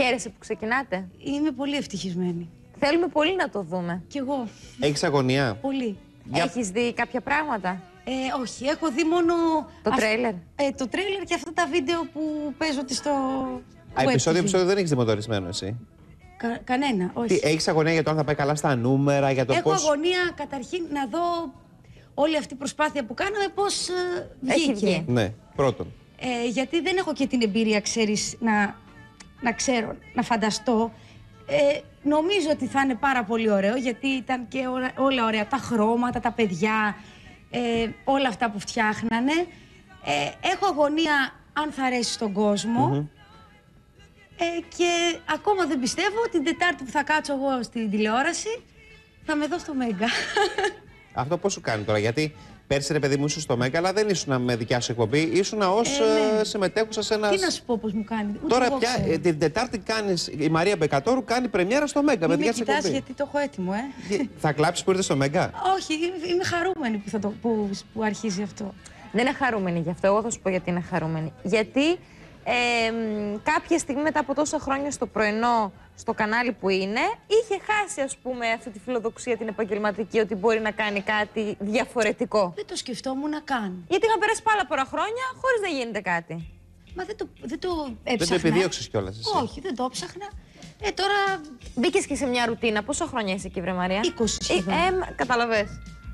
Χαίρεσαι που ξεκινάτε; Είμαι πολύ ευτυχισμένη. Θέλουμε πολύ να το δούμε. Κι εγώ. Έχεις αγωνία; Πολύ. Για- Έχεις δει κάποια πράγματα; Ε, όχι, έχω δει μόνο. Το αυ- τρέιλερ; Ε, το τρέιλερ και αυτά τα βίντεο που παίζονται στο. Α, web επεισόδιο, TV. επεισόδιο δεν έχεις δημοτορισμένο εσύ; Κα- κανένα, όχι. Τι, έχεις αγωνία για το αν θα πάει καλά στα νούμερα, για το έχω πώ. αγωνία καταρχήν να δω όλη αυτή η προσπάθεια που κάναμε πώς Έχει βγήκε. βγει. Ναι, πρώτον. Ε, γιατί δεν έχω και την εμπειρία, ξέρεις, να, να ξέρω, να φανταστώ. Ε, νομίζω ότι θα είναι πάρα πολύ ωραίο, γιατί ήταν και όλα, όλα ωραία. Τα χρώματα, τα παιδιά, ε, όλα αυτά που φτιάχνανε. Ε, έχω αγωνία αν θα αρέσει στον κοσμο Ε, και ακόμα δεν πιστεύω την Τετάρτη που θα κάτσω εγώ στην τηλεόραση θα με δω στο Μέγκα. Αυτό πώς σου κάνει τώρα, γιατί πέρσι ρε παιδί μου ήσουν στο Μέγκα, αλλά δεν ήσουν με δικιά σου εκπομπή, ήσουν ως Ε, ναι. συμμετέχουσα σε ένα. Τι να σου πω πώς μου κάνει. Ούτε Τώρα εγώ πια ξέρω. ε, την Τετάρτη κάνεις. Η Μαρία Μπεκατόρου κάνει πρεμιέρα στο Μέγκα με Μην με δικιά σου κοιτάς εκπομπή. γιατί το έχω έτοιμο, ε. Τι- Θα κλάψεις που ήρθες στο Μέγκα; Όχι, είμαι- είμαι χαρούμενη που, θα το, που, που αρχίζει αυτό. Δεν είναι χαρούμενη γι' αυτό. Εγώ θα σου πω γιατί είναι χαρούμενη. Γιατί ε, μ, κάποια στιγμή μετά από τόσα χρόνια στο πρωινό, στο κανάλι που είναι, είχε χάσει ας πούμε αυτή τη φιλοδοξία την επαγγελματική ότι μπορεί να κάνει κάτι διαφορετικό. Δεν το σκεφτόμουν να κάνω. Γιατί είχαν περάσει πάρα πολλά χρόνια χωρίς να γίνεται κάτι. Μα δεν το, δεν το Δεν έψαχνα. το επιδίωξες κιόλας εσύ; Όχι, δεν το έψαχνα. Ε, τώρα Μπήκες και σε μια ρουτίνα. Πόσα χρόνια είσαι εκεί, βρε Μαρία; 20 σχεδόν. Ε, ε, καταλαβες.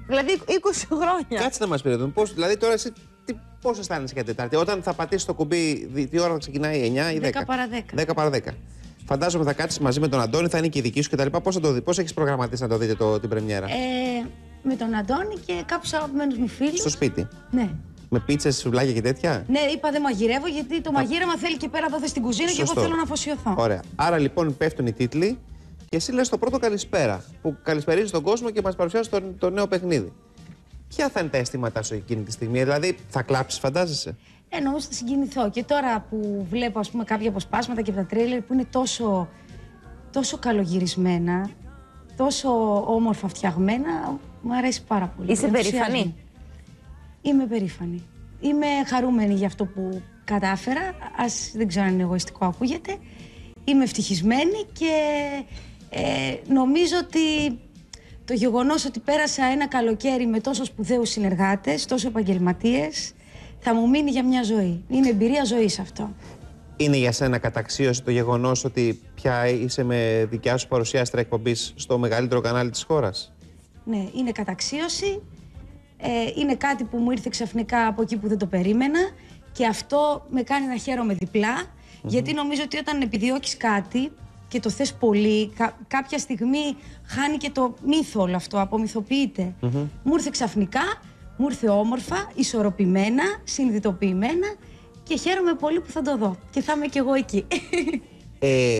Δηλαδή 20 χρόνια. Κάτσε να μας πει, ρε, πώς, δηλαδή τώρα εσύ πώς αισθάνεσαι για Τετάρτη; Όταν θα πατήσεις το κουμπί, δι- τι ώρα θα ξεκινάει, 9 ή 10. 10 παρά 10. 10 παρά 10. Φαντάζομαι θα κάτσεις μαζί με τον Αντώνη, θα είναι και η δική σου κτλ. Πώς θα το δει, πώς έχεις προγραμματίσει να το δείτε το, την πρεμιέρα; Ε, με τον Αντώνη και κάποιους αγαπημένους μου φίλους. Στο σπίτι; Ναι. Με πίτσες, σουβλάκια και τέτοια; Ναι, είπα δεν μαγειρεύω γιατί το μαγείρεμα θέλει και πέρα εδώ στην κουζίνα και Σωστό. εγώ θέλω να αφοσιωθώ. Ωραία. Άρα λοιπόν πέφτουν οι τίτλοι και εσύ λες το πρώτο καλησπέρα. Που καλησπερίζει τον κόσμο και μας παρουσιάζει το, το νέο παιχνίδι. Ποια θα είναι τα αισθήματά σου εκείνη τη στιγμή, Δηλαδή θα κλάψεις, φαντάζεσαι; Ε, νομίζω θα συγκινηθώ. Και τώρα που βλέπω ας πούμε, κάποια αποσπάσματα και από τα τρέιλερ που είναι τόσο, τόσο καλογυρισμένα, τόσο όμορφα φτιαγμένα, μου αρέσει πάρα πολύ. Είσαι Ενθουσιάζει. περήφανη; Είμαι περήφανη. Είμαι χαρούμενη για αυτό που κατάφερα. Ας δεν ξέρω αν είναι εγωιστικό ακούγεται. Είμαι ευτυχισμένη και ε, νομίζω ότι το γεγονός ότι πέρασα ένα καλοκαίρι με τόσο σπουδαίους συνεργάτες, τόσο επαγγελματίες, θα μου μείνει για μια ζωή. Είναι εμπειρία ζωής αυτό. Είναι για σένα καταξίωση το γεγονός ότι πια είσαι με δικιά σου παρουσιάστρια εκπομπής στο μεγαλύτερο κανάλι της χώρας; Ναι, είναι καταξίωση. Ε, είναι κάτι που μου ήρθε ξαφνικά από εκεί που δεν το περίμενα και αυτό με κάνει να χαίρομαι διπλά, γιατί νομίζω ότι όταν επιδιώκεις κάτι και το θες πολύ, κα- κάποια στιγμή χάνει και το μύθο όλο αυτό, απομυθοποιείται. Μου ήρθε ξαφνικά, μου ήρθε όμορφα, ισορροπημένα, συνειδητοποιημένα και χαίρομαι πολύ που θα το δω και θα είμαι κι εγώ εκεί. Ε,